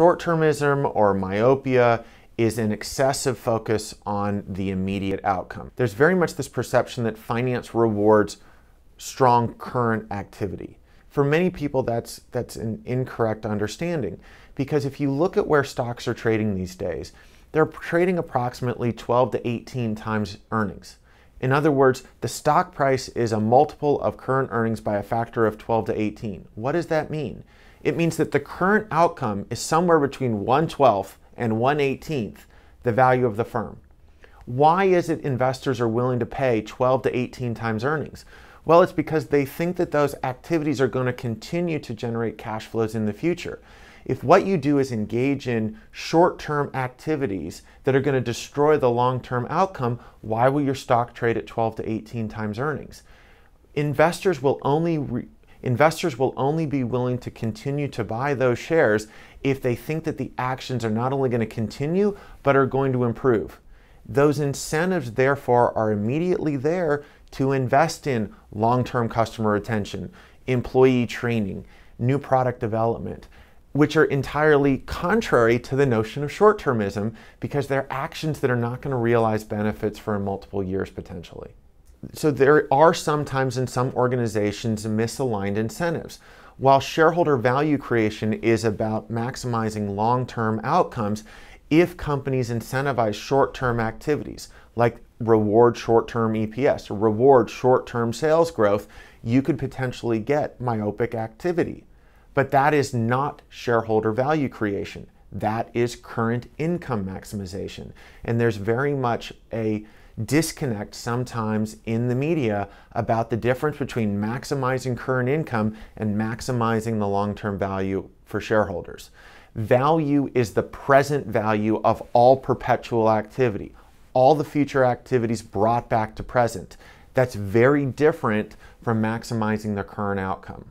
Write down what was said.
Short termism or myopia is an excessive focus on the immediate outcome. There's very much this perception that finance rewards strong current activity. For many people, that's, that's an incorrect understanding because if you look at where stocks are trading these days, they're trading approximately 12 to 18 times earnings. In other words, the stock price is a multiple of current earnings by a factor of 12 to 18. What does that mean? It means that the current outcome is somewhere between 1 12th and 1 18th the value of the firm. Why is it investors are willing to pay 12 to 18 times earnings? Well, it's because they think that those activities are going to continue to generate cash flows in the future. If what you do is engage in short term activities that are going to destroy the long term outcome, why will your stock trade at 12 to 18 times earnings? Investors will only investors will only be willing to continue to buy those shares if they think that the actions are not only going to continue but are going to improve. Those incentives, therefore, are immediately there to invest in long term customer retention, employee training, new product development, which are entirely contrary to the notion of short termism because they're actions that are not going to realize benefits for multiple years potentially. So there are sometimes in some organizations misaligned incentives. While shareholder value creation is about maximizing long term outcomes, if companies incentivize short term activities like reward short term EPS, reward short term sales growth, you could potentially get myopic activity. But that is not shareholder value creation. That is current income maximization. And there's very much a disconnect sometimes in the media about the difference between maximizing current income and maximizing the long term value for shareholders. Value is the present value of all perpetual activity, all the future activities brought back to present. That's very different from maximizing the current outcome.